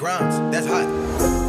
Grimes, that's hot.